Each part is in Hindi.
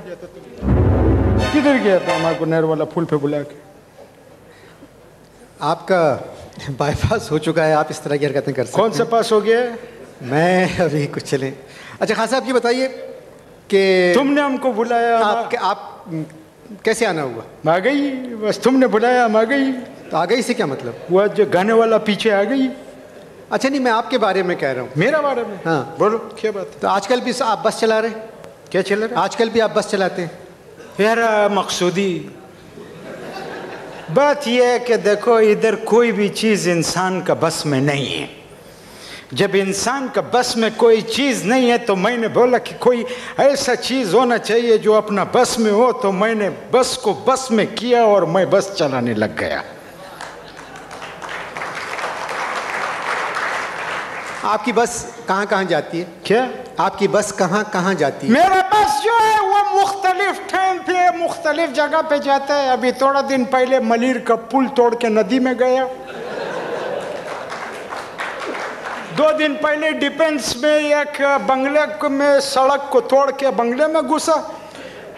गया था हमारे को नहर वाला पुल पे बुला के? आपका बाईपास हो चुका है आप इस तरह की हरकतें कर सकते कौन सा पास हो गया? मैं अभी कुछ चले। अच्छा खान साहब ये बताइए कि तुमने हमको बुलाया आप आप कैसे आना हुआ? आ गई बस तुमने बुलाया हम आ गई। तो आ गई से क्या मतलब? वो जो गाने वाला पीछे आ गई। अच्छा नहीं मैं आपके बारे में कह रहा हूँ। मेरा बारे में? हाँ। बोलो क्या बात है? तो आजकल भी आप बस चला रहे क्या चल रहा है? आजकल भी आप बस चलाते हैं? यार मकसूदी। बात यह है कि देखो इधर कोई भी चीज़ इंसान का बस में नहीं है। जब इंसान का बस में कोई चीज़ नहीं है तो मैंने बोला कि कोई ऐसा चीज़ होना चाहिए जो अपना बस में हो तो मैंने बस को बस में किया और मैं बस चलाने लग गया। आपकी बस कहाँ कहाँ जाती है? क्या? आपकी बस कहाँ कहाँ जाती है? मेरा बस जो है, वो मुख्तलिफ़ टाइम पे, मुख्तलिफ़ जगह पे जाता है। अभी थोड़ा दिन पहले मलिर का पुल तोड़ के नदी में गया। दो दिन पहले डिफेंस में एक बंगले में, सड़क को तोड़ के बंगले में घुसा।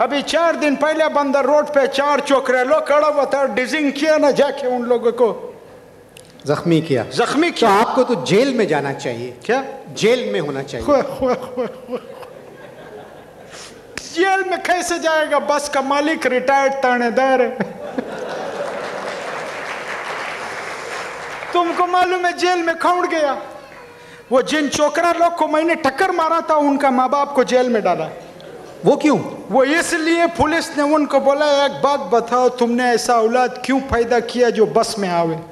अभी चार दिन पहले बंदर रोड पे चार चौकरे लोग खड़ा था, डिजिंग किया ना जाके उन लोगों को। जख्मी किया। जख्मी किया तो किया। आपको तो जेल में जाना चाहिए। क्या? जेल में होना चाहिए। हुआ, हुआ, हुआ। जेल में कैसे जाएगा? बस का मालिक रिटायर्ड थानेदार है। तुमको मालूम है जेल में कौन गया? वो जिन चोकरा लोग को मैंने टक्कर मारा था उनका माँ बाप को जेल में डाला। वो क्यों? वो इसलिए पुलिस ने उनको बोला एक बात बताओ तुमने ऐसा औलाद क्यों पैदा किया जो बस में आवे?